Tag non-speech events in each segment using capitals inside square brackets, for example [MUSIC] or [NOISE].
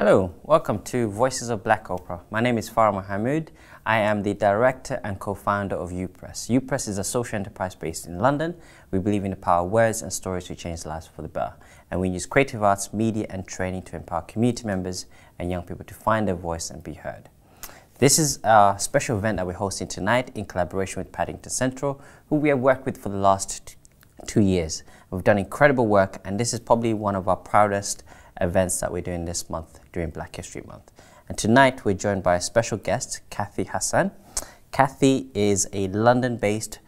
Hello, welcome to Voices of Black Opera. My name is Farah Mohammoud. I am the director and co-founder of UPress. UPress is a social enterprise based in London. We believe in the power of words and stories to change lives for the better. And we use creative arts, media and training to empower community members and young people to find their voice and be heard. This is a special event that we're hosting tonight in collaboration with Paddington Central, who we have worked with for the last two years. We've done incredible work and this is probably one of our proudest events that we're doing this month during Black History Month. And tonight we're joined by a special guest, Cathy Hassan. Cathy is a London-based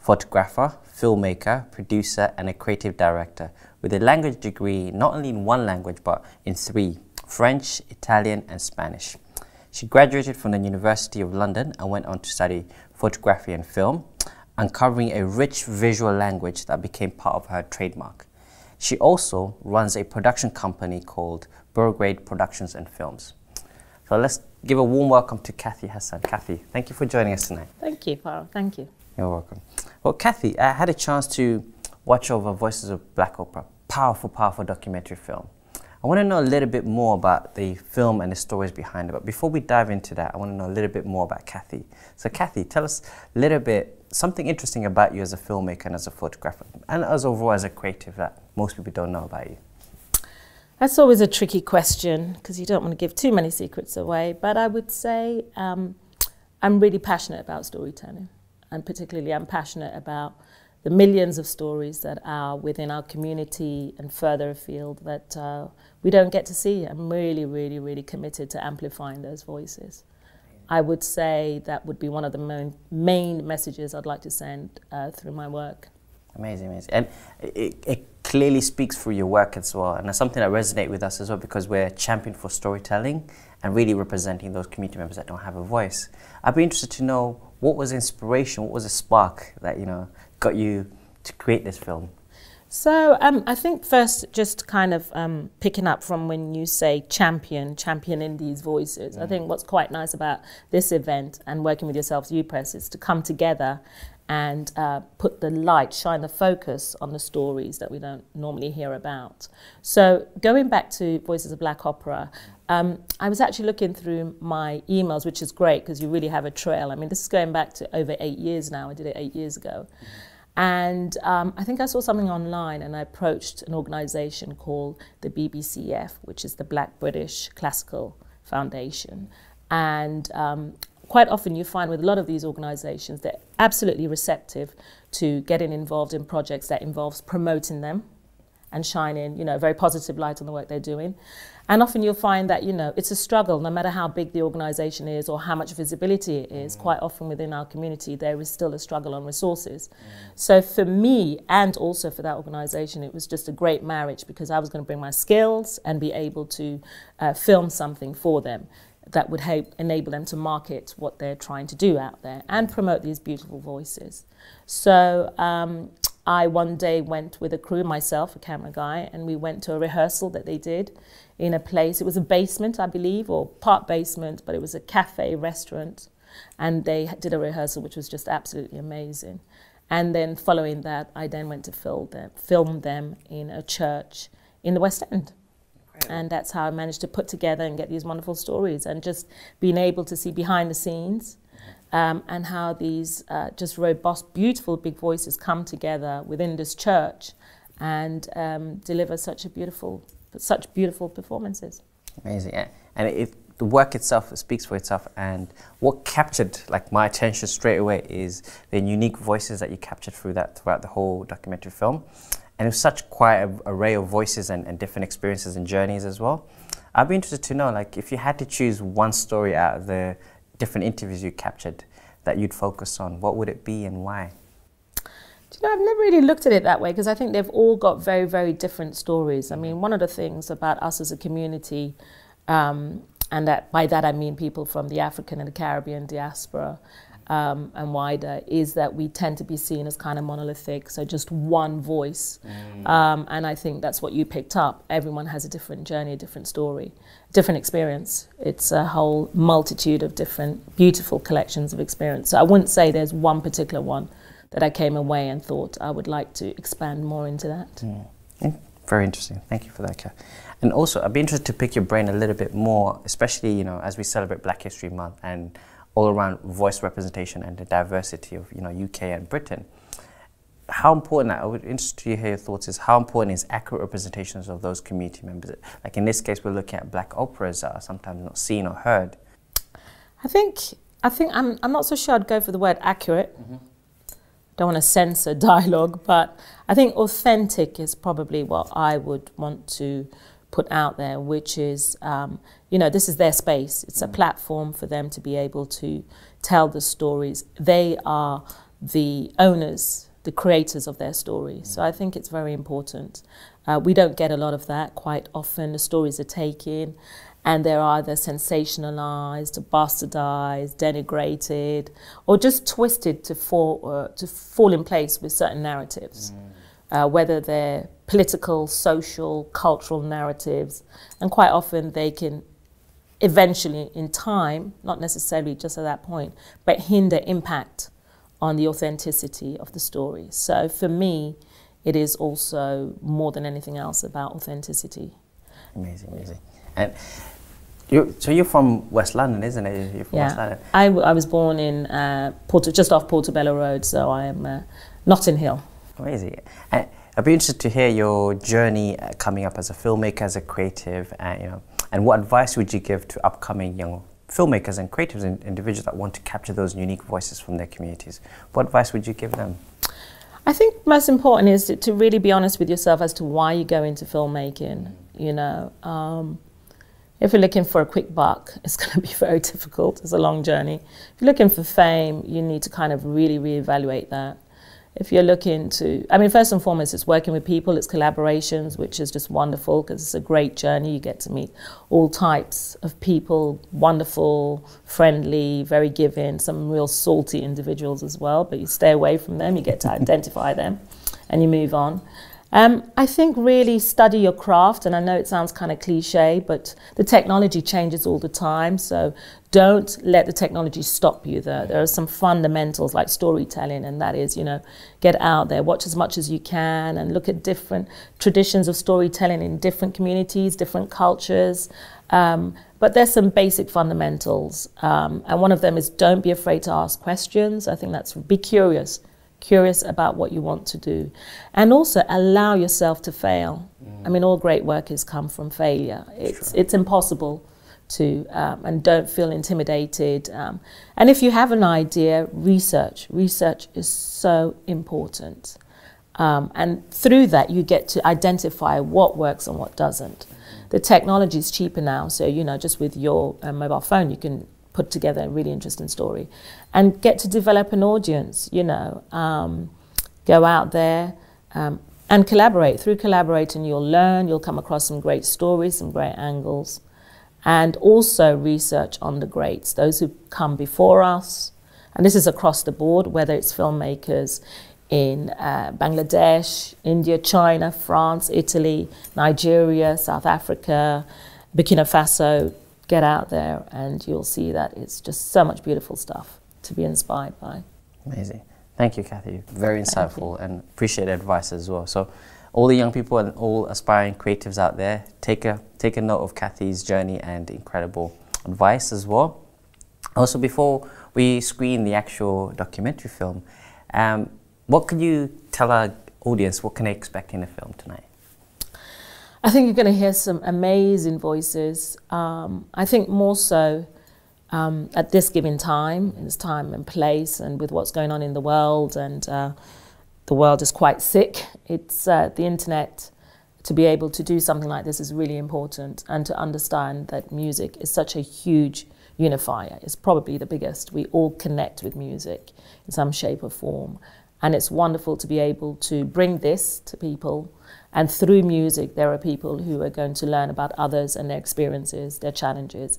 photographer, filmmaker, producer, and a creative director with a language degree not only in one language but in three, French, Italian, and Spanish. She graduated from the University of London and went on to study photography and film, uncovering a rich visual language that became part of her trademark. She also runs a production company called Burrogrande Productions and Films. So let's give a warm welcome to Cathy Hassan. Cathy, thank you for joining us tonight. Thank you, Farah. Thank you. You're welcome. Well, Cathy, I had a chance to watch over Voices of Black Opera, powerful, powerful documentary film. I want to know a little bit more about the film and the stories behind it. But before we dive into that, I want to know a little bit more about Cathy. So, Cathy, tell us a little bit something interesting about you as a filmmaker and as a photographer, and as overall as a creative that most people don't know about you. That's always a tricky question because you don't want to give too many secrets away. But I would say um, I'm really passionate about storytelling, and particularly I'm passionate about the millions of stories that are within our community and further afield that uh, we don't get to see. I'm really, really, really committed to amplifying those voices. I would say that would be one of the main, main messages I'd like to send uh, through my work. Amazing, amazing. And it, it clearly speaks through your work as well. And that's something that resonates with us as well because we're a champion for storytelling and really representing those community members that don't have a voice. I'd be interested to know what was inspiration, what was a spark that, you know, got you to create this film? So um, I think first, just kind of um, picking up from when you say champion, championing these voices. Mm. I think what's quite nice about this event and working with yourselves, UPress, is to come together and uh, put the light, shine the focus on the stories that we don't normally hear about. So going back to Voices of Black Opera, um, I was actually looking through my emails, which is great because you really have a trail. I mean, this is going back to over eight years now. I did it eight years ago. Mm. And um, I think I saw something online and I approached an organization called the BBCF, which is the Black British Classical Foundation. And um, quite often you find with a lot of these organizations, they're absolutely receptive to getting involved in projects that involves promoting them and shining, you know, a very positive light on the work they're doing. And often you'll find that, you know, it's a struggle, no matter how big the organization is or how much visibility it is, mm. quite often within our community, there is still a struggle on resources. Mm. So for me, and also for that organization, it was just a great marriage because I was going to bring my skills and be able to uh, film something for them that would help enable them to market what they're trying to do out there and promote these beautiful voices. So um, I one day went with a crew, myself, a camera guy, and we went to a rehearsal that they did in a place. It was a basement, I believe, or part basement, but it was a cafe restaurant. And they did a rehearsal, which was just absolutely amazing. And then following that, I then went to film them, film them in a church in the West End. And that's how I managed to put together and get these wonderful stories and just being able to see behind the scenes um, and how these uh, just robust, beautiful big voices come together within this church and um, deliver such a beautiful such beautiful performances. Amazing, yeah. and it, the work itself speaks for itself. And what captured like my attention straight away is the unique voices that you captured through that throughout the whole documentary film. And it was such quite an array of voices and, and different experiences and journeys as well. I'd be interested to know, like, if you had to choose one story out of the different interviews you captured that you'd focus on, what would it be and why? Do you know, I've never really looked at it that way because I think they've all got very, very different stories. I mean, one of the things about us as a community, um, and that, by that I mean people from the African and the Caribbean diaspora um, and wider, is that we tend to be seen as kind of monolithic, so just one voice. Mm. Um, and I think that's what you picked up. Everyone has a different journey, a different story, different experience. It's a whole multitude of different, beautiful collections of experience. So I wouldn't say there's one particular one that I came away and thought I would like to expand more into that. Mm. Very interesting. Thank you for that, Cath. And also, I'd be interested to pick your brain a little bit more, especially you know as we celebrate Black History Month and all around voice representation and the diversity of you know UK and Britain. How important, I would interested to hear your thoughts, is how important is accurate representations of those community members? Like in this case, we're looking at black operas that are sometimes not seen or heard. I think, I think I'm, I'm not so sure I'd go for the word accurate. Mm -hmm. Don't want to censor [LAUGHS] dialogue, but I think authentic is probably what I would want to put out there, which is, um, you know, this is their space. It's a mm. platform for them to be able to tell the stories. They are the owners, the creators of their stories. So I think it's very important. Uh, we don't get a lot of that quite often. The stories are taken and they're either sensationalized, bastardized, denigrated, or just twisted to fall, uh, to fall in place with certain narratives. Mm uh, whether they're political, social, cultural narratives. And quite often they can eventually, in time, not necessarily just at that point, but hinder impact on the authenticity of the story. So for me, it is also more than anything else about authenticity. Amazing, amazing. And you, so you're from West London, isn't it? You're from yeah. West London. I, I was born in uh, Porto, just off Portobello Road, so I am uh, Notting Hill. Amazing. And I'd be interested to hear your journey uh, coming up as a filmmaker, as a creative, and, uh, you know, and what advice would you give to upcoming young filmmakers and creatives and individuals that want to capture those unique voices from their communities? What advice would you give them? I think most important is to really be honest with yourself as to why you go into filmmaking. You know, um, if you're looking for a quick buck, [LAUGHS] it's going to be very difficult. It's a long journey. If you're looking for fame, you need to kind of really reevaluate that if you're looking to, I mean, first and foremost, it's working with people, it's collaborations, which is just wonderful because it's a great journey. You get to meet all types of people, wonderful, friendly, very giving, some real salty individuals as well, but you stay away from them, you get to [LAUGHS] identify them, and you move on. Um, I think really study your craft, and I know it sounds kind of cliche, but the technology changes all the time. So don't let the technology stop you. There, there are some fundamentals like storytelling, and that is, you know, get out there, watch as much as you can, and look at different traditions of storytelling in different communities, different cultures. Um, but there's some basic fundamentals, um, and one of them is don't be afraid to ask questions. I think that's be curious curious about what you want to do, and also allow yourself to fail. Mm. I mean, all great work has come from failure. It's sure. it's impossible to, um, and don't feel intimidated. Um, and if you have an idea, research. Research is so important. Um, and through that, you get to identify what works and what doesn't. Mm-hmm. The technology is cheaper now, so you know, just with your uh, mobile phone, you can put together a really interesting story and get to develop an audience, you know, um, go out there um, and collaborate. Through collaborating, you'll learn, you'll come across some great stories, some great angles, and also research on the greats, those who come before us. And this is across the board, whether it's filmmakers in uh, Bangladesh, India, China, France, Italy, Nigeria, South Africa, Burkina Faso, get out there and you'll see that it's just so much beautiful stuff to be inspired by. Amazing. Thank you, Cathy. Very insightful and appreciate advice as well. So, all the young people and all aspiring creatives out there, take a take a note of Cathy's journey and incredible advice as well. Also, before we screen the actual documentary film, um, what can you tell our audience? What can they expect in the film tonight? I think you're going to hear some amazing voices. Um, I think more so um, at this given time, in this time and place, and with what's going on in the world, and uh, the world is quite sick. It's uh, the internet. To be able to do something like this is really important, and to understand that music is such a huge unifier. It's probably the biggest. We all connect with music in some shape or form, and it's wonderful to be able to bring this to people and through music, there are people who are going to learn about others and their experiences, their challenges,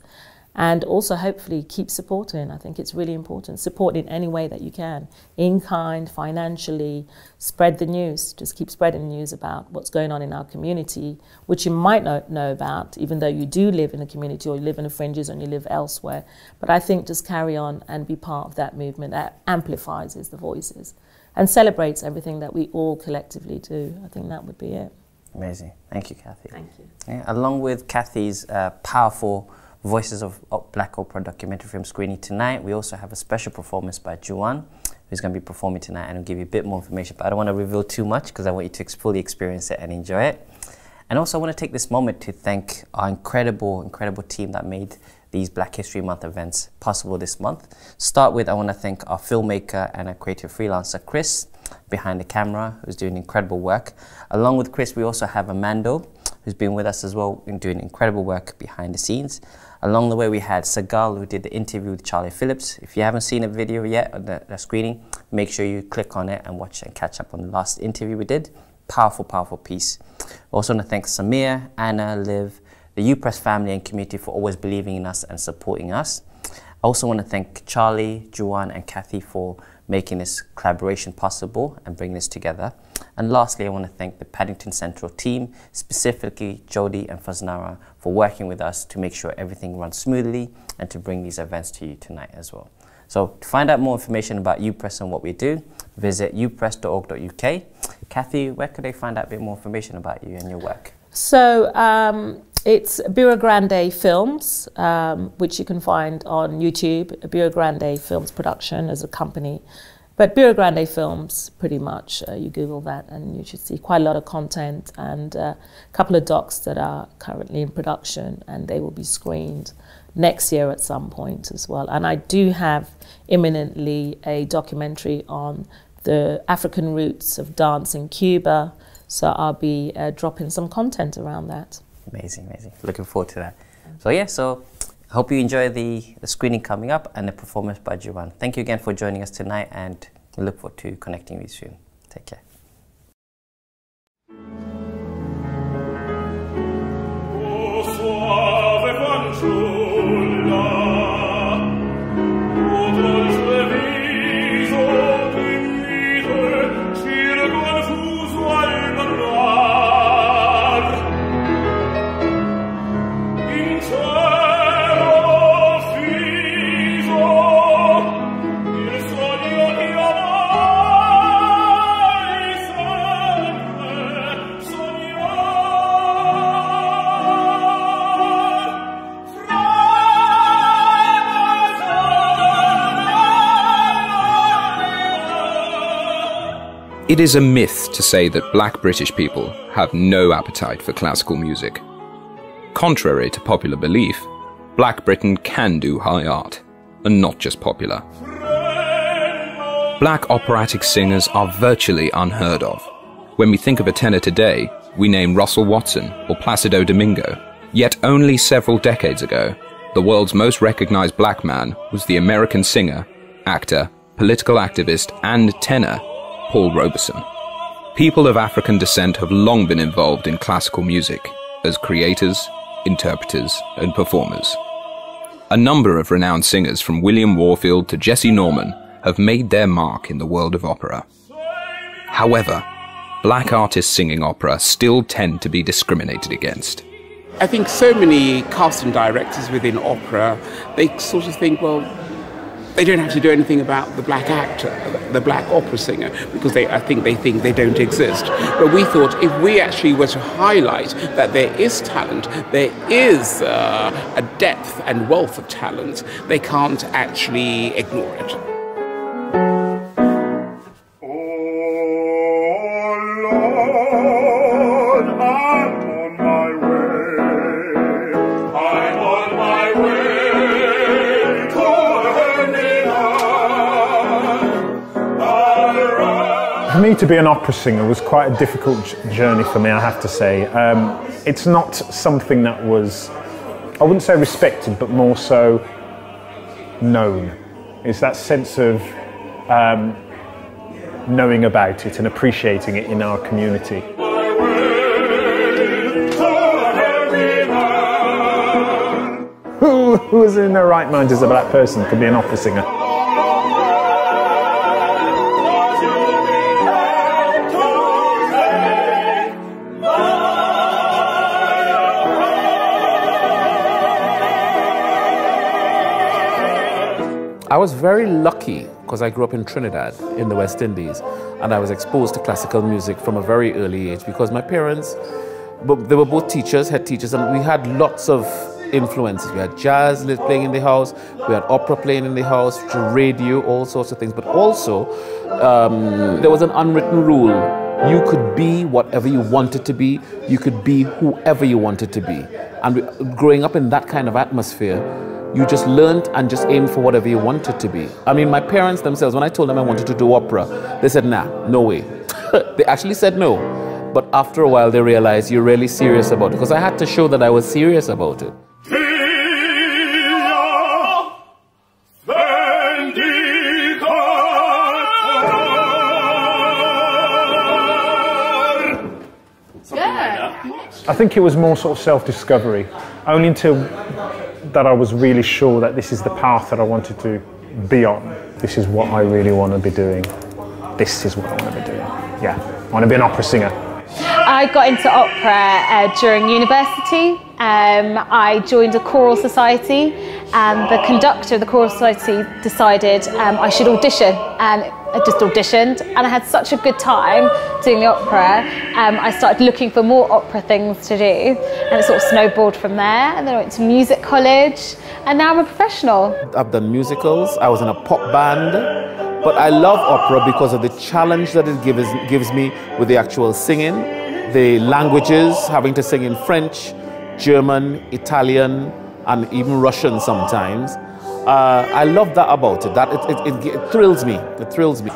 and also hopefully keep supporting. I think it's really important. Support in any way that you can, in kind, financially, spread the news. Just keep spreading the news about what's going on in our community, which you might not know about, even though you do live in a community or you live in the fringes and you live elsewhere. But I think just carry on and be part of that movement that amplifies the voices and celebrates everything that we all collectively do. I think that would be it. Amazing. Thank you, Cathy. Thank you. Yeah, along with Cathy's uh, powerful Voices of Black Opera documentary film screening tonight, we also have a special performance by Juwon, who's going to be performing tonight and will give you a bit more information. But I don't want to reveal too much because I want you to fully experience it and enjoy it. And also, I want to take this moment to thank our incredible, incredible team that made these Black History Month events possible this month. Start with, I want to thank our filmmaker and a creative freelancer, Chris, behind the camera, who's doing incredible work. Along with Chris, we also have Amando, who's been with us as well in doing incredible work behind the scenes. Along the way, we had Sagal, who did the interview with Charlie Phillips. If you haven't seen a video yet of the, the screening, make sure you click on it and watch and catch up on the last interview we did. Powerful, powerful piece. Also want to thank Samir, Anna, Liv, the UPress family and community for always believing in us and supporting us. I also want to thank Charlie, Juwon, and Cathy for making this collaboration possible and bringing this together. And lastly, I want to thank the Paddington Central team, specifically Jody and Faznara, for working with us to make sure everything runs smoothly and to bring these events to you tonight as well. So to find out more information about UPress and what we do, visit upress.org.uk. Cathy, where could they find out a bit more information about you and your work? So um, it's Burrogrande Films, um, which you can find on YouTube, Burrogrande Films Production as a company. But Burrogrande Films, pretty much, uh, you Google that and you should see quite a lot of content and uh, a couple of docs that are currently in production and they will be screened next year at some point as well. And I do have imminently a documentary on the African roots of dance in Cuba, so I'll be uh, dropping some content around that. Amazing, amazing. Looking forward to that. So yeah, so hope you enjoy the, the screening coming up and the performance by Juwon. Thank you again for joining us tonight and we look forward to connecting with you soon. Take care. Is a myth to say that black British people have no appetite for classical music. Contrary to popular belief, Black Britain can do high art, and not just popular. Black operatic singers are virtually unheard of. When we think of a tenor today, we name Russell Watson or Placido Domingo. Yet only several decades ago, the world's most recognized black man was the American singer, actor, political activist, and tenor Paul Robeson. People of African descent have long been involved in classical music as creators, interpreters, and performers. A number of renowned singers from William Warfield to Jessye Norman have made their mark in the world of opera. However, black artists singing opera still tend to be discriminated against. I think so many casting directors within opera, they sort of think, well, they don't have to do anything about the black actor, the black opera singer, because they, I think they think they don't exist. But we thought if we actually were to highlight that there is talent, there is uh, a depth and wealth of talent, they can't actually ignore it. To be an opera singer was quite a difficult journey for me, I have to say. Um, it's not something that was, I wouldn't say respected, but more so known. It's that sense of um, knowing about it and appreciating it in our community. Who, who is in their right mind as a black person could be an opera singer? I was very lucky because I grew up in Trinidad in the West Indies. and I was exposed to classical music from a very early age because my parents, they were both teachers, head teachers, and we had lots of influences. We had jazz playing in the house, we had opera playing in the house, radio, all sorts of things. But also, um, there was an unwritten rule. You could be whatever you wanted to be, you could be whoever you wanted to be. And growing up in that kind of atmosphere, you just learned and just aimed for whatever you wanted to be. I mean, my parents themselves, when I told them I wanted to do opera, they said, nah, no way. [LAUGHS] they actually said no. But after a while, they realized you're really serious about it because I had to show that I was serious about it. I think it was more sort of self discovery. Only until that I was really sure that this is the path that I wanted to be on. This is what I really want to be doing. This is what I want to be doing. Yeah, I want to be an opera singer. I got into opera uh, during university. Um, I joined a choral society, and the conductor of the choral society decided um, I should audition. And I just auditioned, and I had such a good time doing the opera. Um, I started looking for more opera things to do, and it sort of snowballed from there. And then I went to music college, and now I'm a professional. I've done musicals. I was in a pop band. But I love opera because of the challenge that it gives, gives me with the actual singing, the languages, having to sing in French, German, Italian, and even Russian sometimes. Uh, I love that about it. That it, it, it, it, thrills me. It thrills me.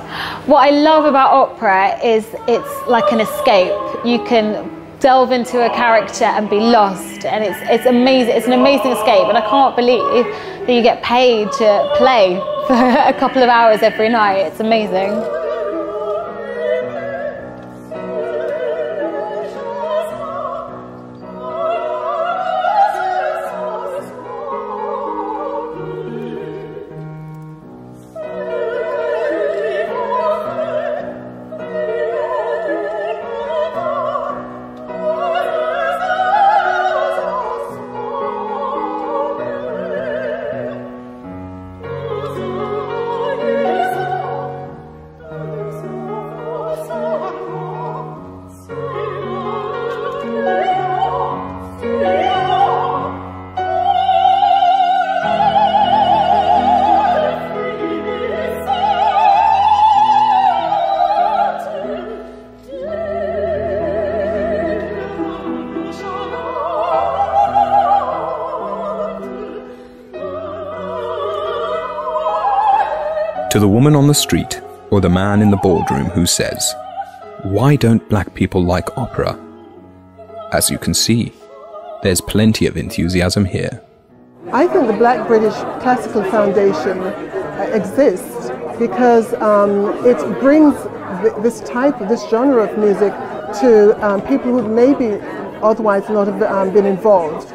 What I love about opera is it's like an escape. You can delve into a character and be lost, and it's it's amazing. It's an amazing escape, and I can't believe that you get paid to play [LAUGHS] for a couple of hours every night. It's amazing. To the woman on the street or the man in the boardroom who says, Why don't black people like opera? As you can see, there's plenty of enthusiasm here. I think the Black British Classical Foundation uh, exists because um, it brings th this type, this genre of music to um, people who maybe otherwise not have um, been involved.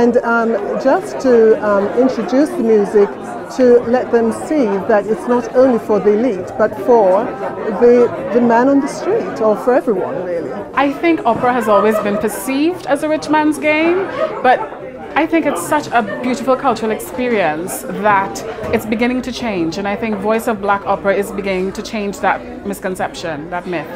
And um, just to um, introduce the music to let them see that it's not only for the elite, but for the, the man on the street or for everyone, really. I think opera has always been perceived as a rich man's game, but I think it's such a beautiful cultural experience that it's beginning to change, and I think Voice of Black Opera is beginning to change that misconception, that myth.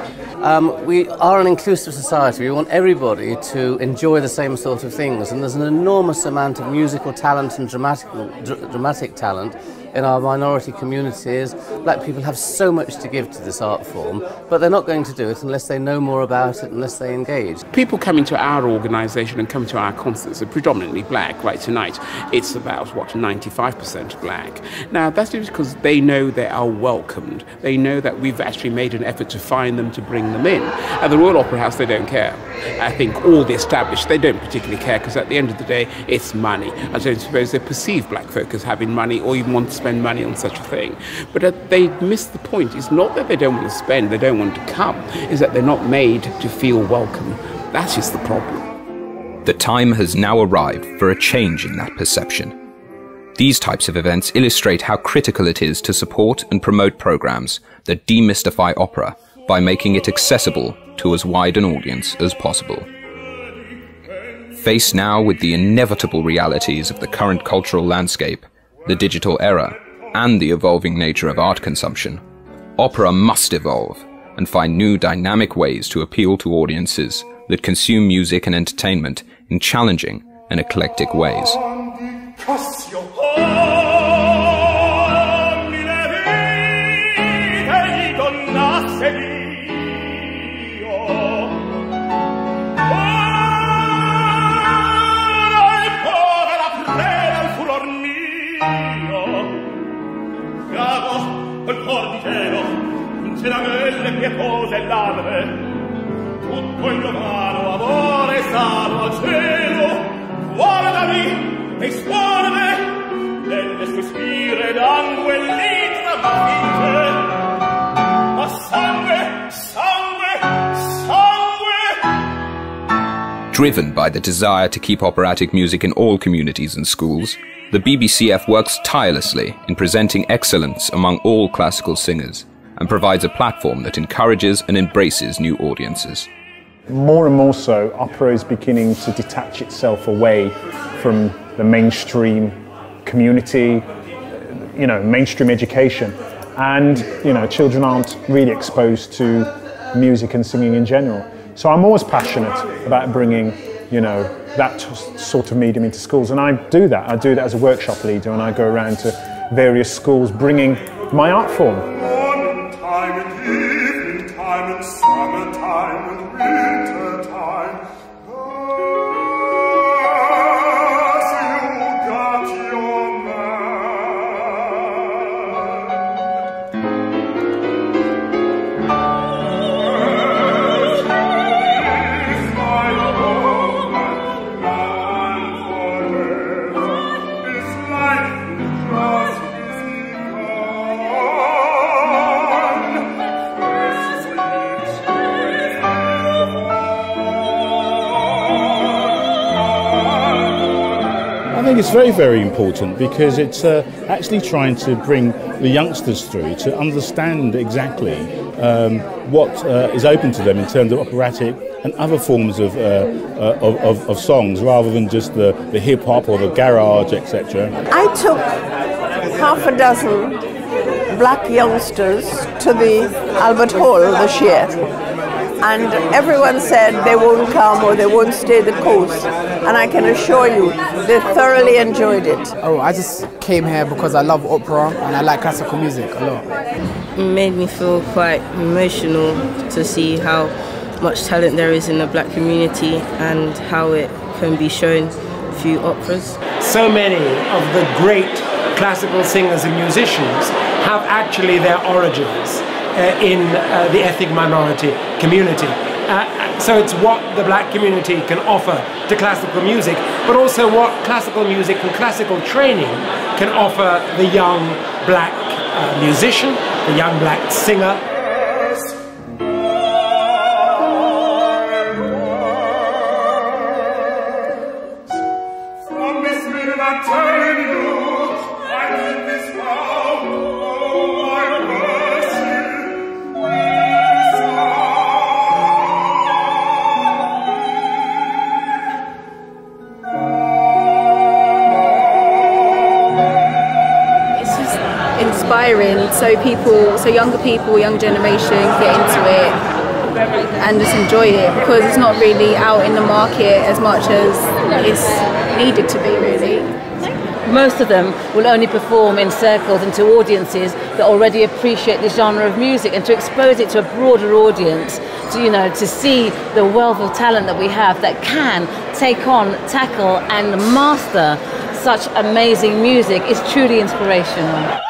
Um, we are an inclusive society. We want everybody to enjoy the same sort of things, and there's an enormous amount of musical talent and dramatic, dr dramatic talent in our minority communities. Black people have so much to give to this art form, but they're not going to do it unless they know more about it, unless they engage. People coming to our organisation and coming to our concerts are predominantly black. Right tonight, it's about, what, 95% black. Now, that's just because they know they are welcomed. They know that we've actually made an effort to find them, to bring them in. At the Royal Opera House, they don't care. I think all the established, they don't particularly care because at the end of the day, it's money. I don't suppose they perceive black folk as having money or even want to spend money on such a thing. But they miss the point. It's not that they don't want to spend, they don't want to come, it's that they're not made to feel welcome. That's the problem. The time has now arrived for a change in that perception. These types of events illustrate how critical it is to support and promote programs that demystify opera by making it accessible to as wide an audience as possible. Faced now with the inevitable realities of the current cultural landscape, the digital era, and the evolving nature of art consumption, opera must evolve and find new dynamic ways to appeal to audiences that consume music and entertainment in challenging and eclectic ways. Tutto il amore al cielo guardami e nelle sue spire d'angue ma sangue sangue sangue Driven by the desire to keep operatic music in all communities and schools, the BBCF works tirelessly in presenting excellence among all classical singers and provides a platform that encourages and embraces new audiences. More and more so, opera is beginning to detach itself away from the mainstream community, you know, mainstream education. And, you know, children aren't really exposed to music and singing in general. So I'm always passionate about bringing, you know, that sort of medium into schools. And I do that. I do that as a workshop leader and I go around to various schools bringing my art form. It's very, very important because it's uh, actually trying to bring the youngsters through to understand exactly um, what uh, is open to them in terms of operatic and other forms of, uh, uh of, of, of, songs rather than just the, the hip hop or the garage, etc. I took half a dozen black youngsters to the Albert Hall this year and everyone said they won't come or they won't stay the course. And I can assure you, they thoroughly enjoyed it. Oh, I just came here because I love opera and I like classical music a lot. It made me feel quite emotional to see how much talent there is in the black community and how it can be shown through operas. So many of the great classical singers and musicians have actually their origins in uh, the ethnic minority community. Uh, so it's what the black community can offer to classical music, but also what classical music and classical training can offer the young black uh, musician, the young black singer, so people, so younger people, young generation get into it and just enjoy it because it's not really out in the market as much as it's needed to be really. Most of them will only perform in circles and to audiences that already appreciate this genre of music and to expose it to a broader audience to you know to see the wealth of talent that we have that can take on, tackle and master such amazing music is truly inspirational.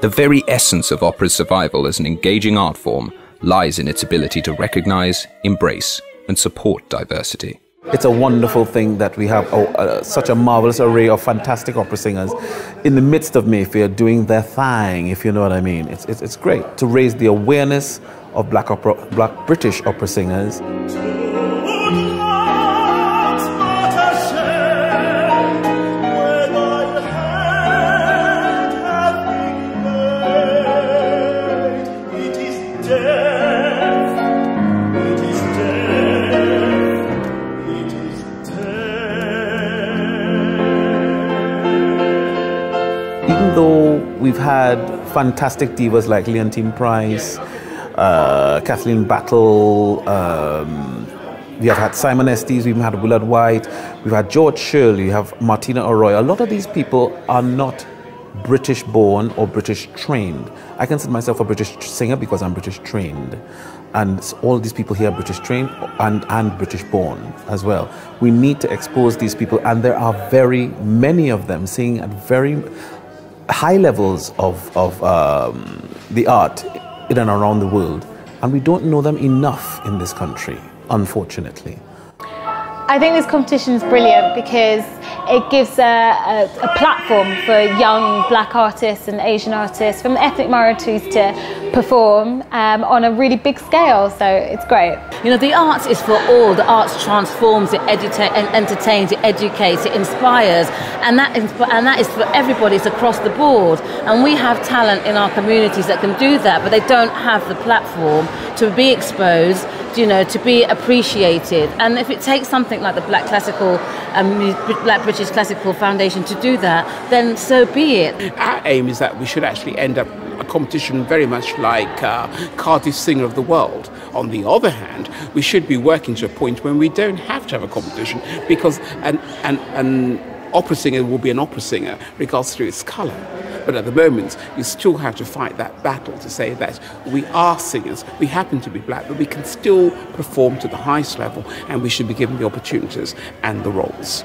The very essence of opera's survival as an engaging art form lies in its ability to recognize, embrace, and support diversity. It's a wonderful thing that we have oh, uh, such a marvelous array of fantastic opera singers in the midst of Mayfair doing their thing, if you know what I mean. It's, it's, it's great to raise the awareness of black, opera, black British opera singers. We've had fantastic divas like Leontyne Price, uh, Kathleen Battle, um, we have had Simon Estes, we've had Willard White, we've had George Shirley, we have Martina Arroyo. A lot of these people are not British born or British trained. I consider myself a British singer because I'm British trained. And all these people here are British trained and, and British born as well. We need to expose these people, and there are very many of them singing at very high levels of, of um, the art in and around the world, and we don't know them enough in this country, unfortunately. I think this competition is brilliant because it gives a, a, a, platform for young black artists and Asian artists from ethnic minorities to perform um, on a really big scale. So it's great. You know, the arts is for all. The arts transforms, it eduta- entertains, it educates, it inspires, and that and that is for everybody. It's across the board. And we have talent in our communities that can do that, but they don't have the platform to be exposed you know, to be appreciated. And if it takes something like the Black Classical, um, Black British Classical Foundation to do that, then so be it. Our aim is that we should actually end up a competition very much like uh, Cardiff Singer of the World. On the other hand, we should be working to a point when we don't have to have a competition because an, an, an opera singer will be an opera singer regardless through its colour. But at the moment, you still have to fight that battle to say that we are singers, we happen to be black, but we can still perform to the highest level and we should be given the opportunities and the roles.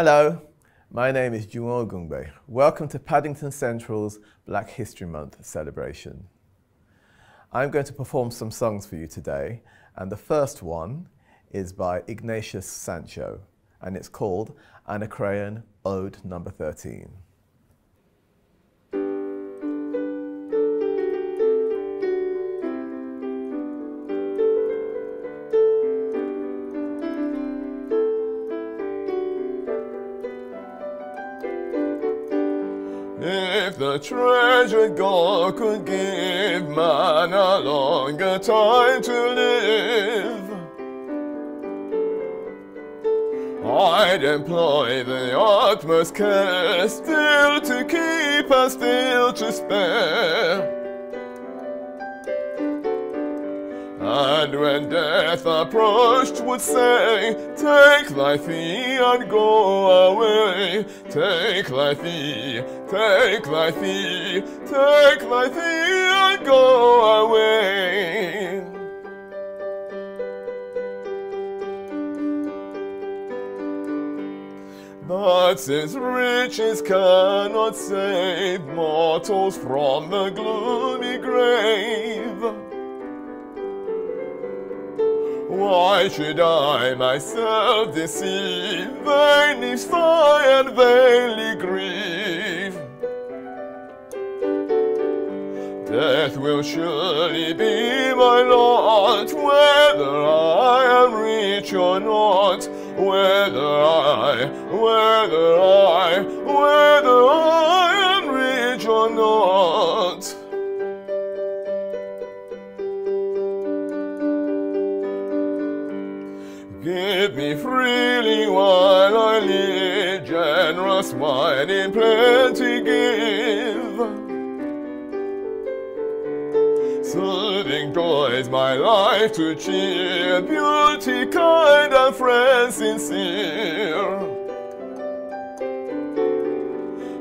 Hello, my name is Juwon Ogungbe. Welcome to Paddington Central's Black History Month celebration. I'm going to perform some songs for you today, and the first one is by Ignatius Sancho, and it's called Anacreon Ode Number 13. The treasure God could give man a longer time to live, I'd employ the utmost care still to keep and still to spare. And when death approached, would say, Take thy fee and go away. Take thy fee, take thy fee, take thy fee and go away. But since riches cannot save mortals from the gloomy grave, why should I myself deceive, vainly sigh and vainly grieve? Death will surely be my lot, whether I am rich or not, whether I, whether I, whether I am rich or not. Freely while I live, generous wine in plenty give. Soothing joys my life to cheer, beauty kind and friends sincere.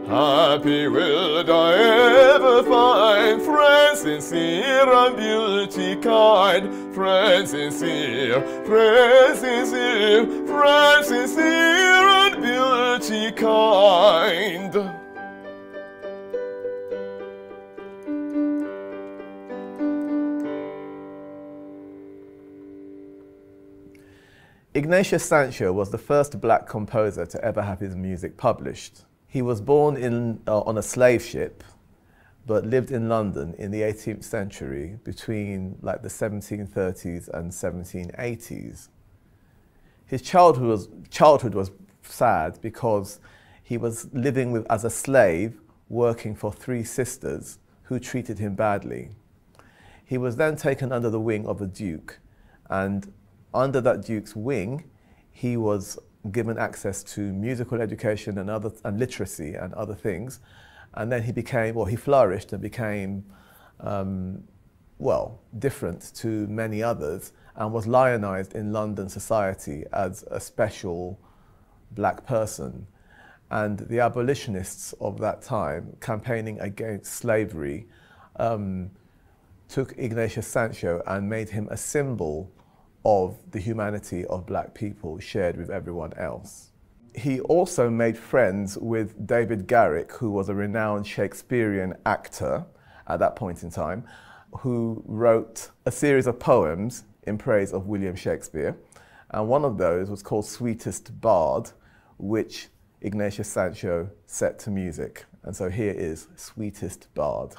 Happy will I ever find friends sincere and beauty kind, friends sincere, friends sincere, friends sincere and beauty kind. Ignatius Sancho was the first black composer to ever have his music published. He was born in, uh, on a slave ship, but lived in London in the 18th century between like the 1730s and 1780s. His childhood was, childhood was sad because he was living with, as a slave, working for three sisters who treated him badly. He was then taken under the wing of a duke, and under that duke's wing, he was given access to musical education and other and literacy and other things, and then he became, or he flourished and became, um, well, different to many others, and was lionized in London society as a special black person. And the abolitionists of that time, campaigning against slavery, um, took Ignatius Sancho and made him a symbol of the humanity of black people shared with everyone else. He also made friends with David Garrick, who was a renowned Shakespearean actor at that point in time, who wrote a series of poems in praise of William Shakespeare. And one of those was called Sweetest Bard, which Ignatius Sancho set to music. And so here is Sweetest Bard.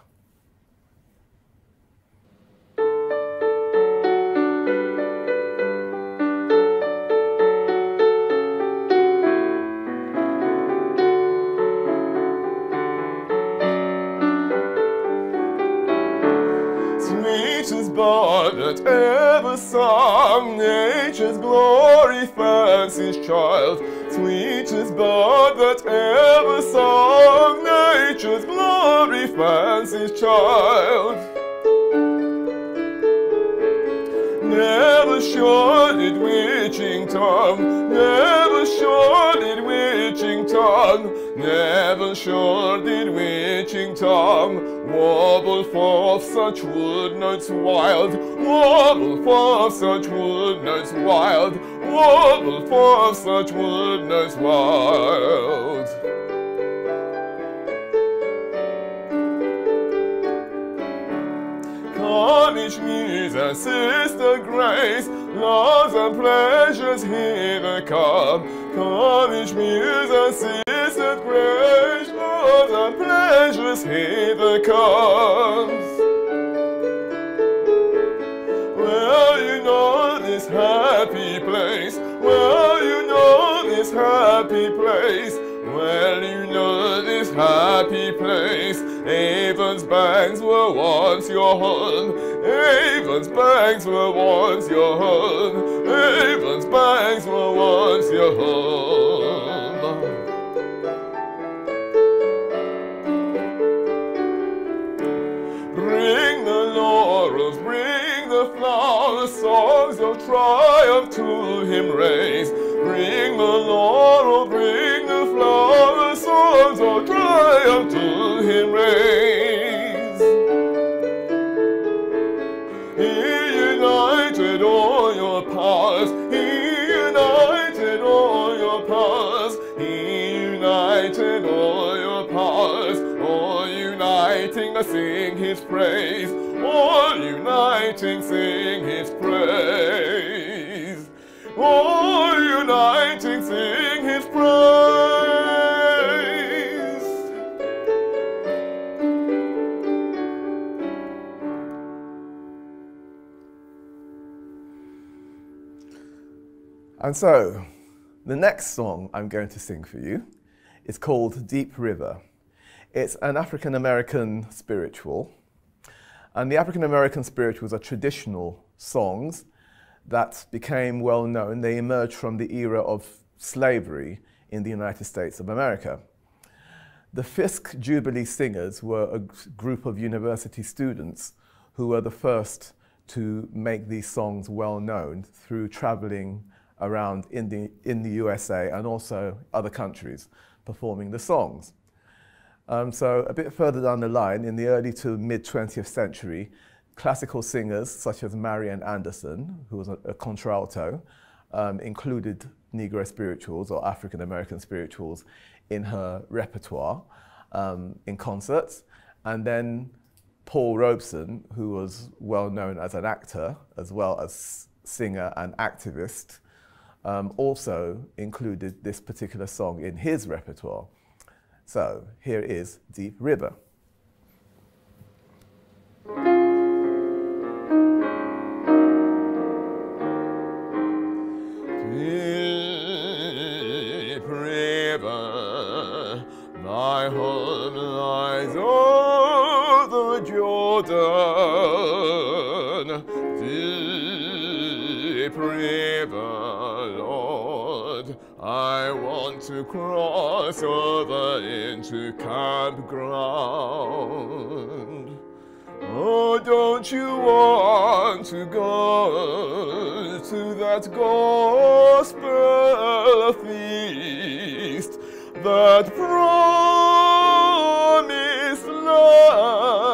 Child. Sweetest bard that ever sung, nature's glory fancy's child. Never sure did witching tongue, never sure did witching tongue, never sure did witching tongue. Warble forth such wood notes wild, warble forth such wood notes wild, warble forth such notes wild. Cornish muse and sister Grace, loves and pleasures hither come. Cornish muse and sister Grace, loves and pleasures hither comes. Place. Well, you know this happy place. Avon's banks were once your home. Avon's banks were once your home. Avon's banks were once your home. Bring the laurels, bring the flowers, songs of triumph to him raise. Bring the laurel, bring triumph to him raise. He united all your powers, he united all your powers, he united all your powers, all uniting to sing his praise, all uniting sing his praise. All And so, the next song I'm going to sing for you is called Deep River. It's an African American spiritual. And the African American spirituals are traditional songs that became well known. They emerged from the era of slavery in the United States of America. The Fisk Jubilee Singers were a group of university students who were the first to make these songs well known through traveling around in the, in the USA and also other countries performing the songs. Um, so a bit further down the line, in the early to mid 20th century, classical singers such as Marian Anderson, who was a, a contralto, um, included Negro spirituals or African American spirituals in her repertoire um, in concerts. And then Paul Robeson, who was well known as an actor as well as singer and activist, um, also included this particular song in his repertoire. So here is Deep River. Deep river, my home lies over Jordan. Deep river, I want to cross over into campground. Oh, don't you want to go to that gospel feast, that promised land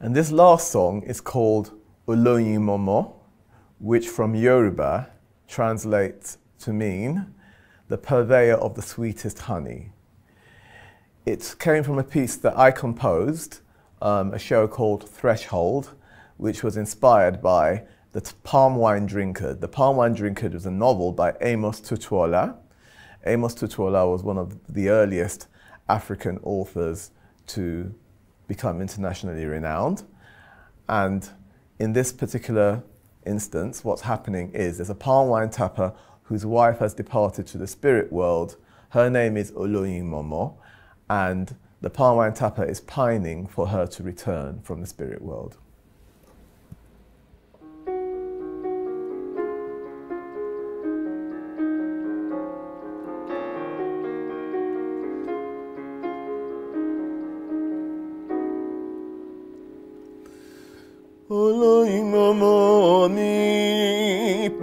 And this last song is called Oloyin Momo, which from Yoruba translates to mean the purveyor of the sweetest honey. It came from a piece that I composed, um, a show called Threshold, which was inspired by The Palm Wine Drinker. The Palm Wine Drinker was a novel by Amos Tutuola. Amos Tutuola was one of the earliest African authors to become internationally renowned. And in this particular instance, what's happening is there's a palm wine tapper whose wife has departed to the spirit world. Her name is Oloyin Momo, and the palm wine tapper is pining for her to return from the spirit world.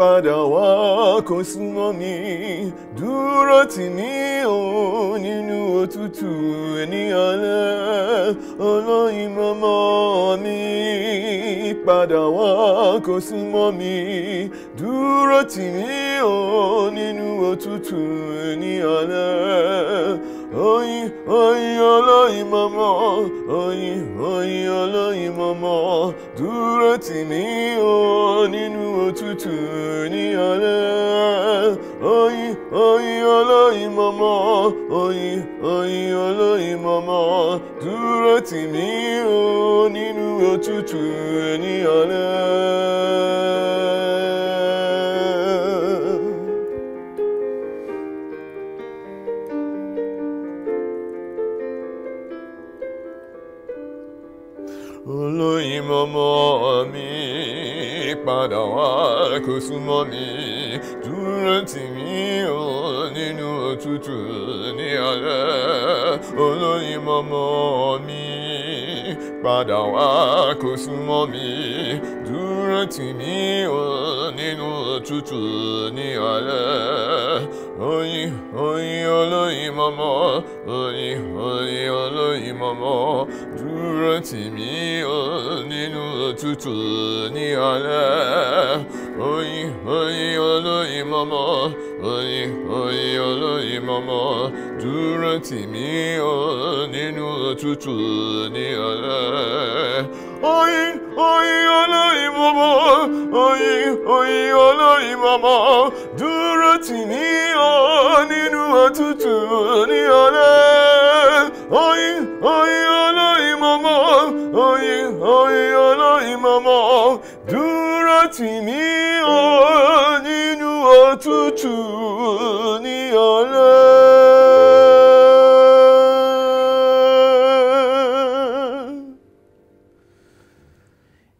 Padà wá kó súnmọ́ mi. Dúró tì mí o nínú òtútù ní alẹ́. Olóyin ọmọ mi padà wá kó súnmọ́ mi. Dúró tì mí o nínú òtútù ní alẹ́ oyin oyin olóyin mọ́mọ́ oyin oyin olóyin mọ́mọ́ dúró tì mí o nínú alẹ́ oyin oyin olóyin mọ́mọ́ oyin oyin olóyin mọ́mọ́ dúró tì mí o nínú alẹ́. Olóyin mọ́mọ́ mi padà wá kó súnmọ́ mi dúró tì mí o nínú ní alẹ́ olóyin mọ́mọ́ mi padà wá kó súnmọ́ mi dúró tì mí o nínú òtútù ní alẹ́ oyin oyin olóyin mọ́mọ́ oyin oyin olóyin mọ́mọ́ dúró tì mí o nínú òtútù ní alẹ́ oyin oyin olóyin mọ́mọ́ oyin oyin olóyin mọ́mọ́ dúró tì mí o nínú òtútù ní alẹ́ oyin oyin olóyin mọ́mọ́ oyin oyin olóyin mọ́mọ́ dúró tì mí o nínú òtútù ní alẹ́ oyin oyin olóyin mọ́mọ́ oyin oyin olóyin mọ́mọ́ dúró tì mí o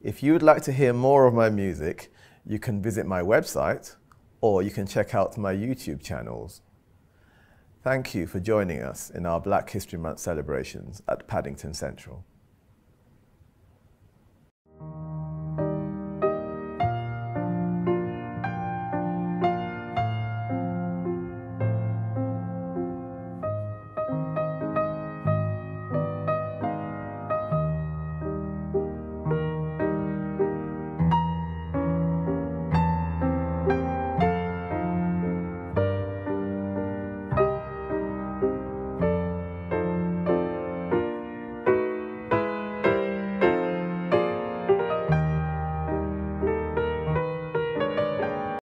If you would like to hear more of my music, you can visit my website or you can check out my YouTube channels. Thank you for joining us in our Black History Month celebrations at Paddington Central.